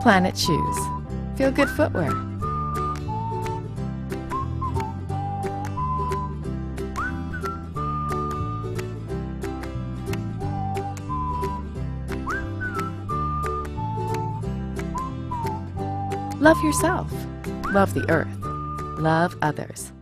Planet Shoes. Feel good footwear. Love yourself. Love the earth. Love others.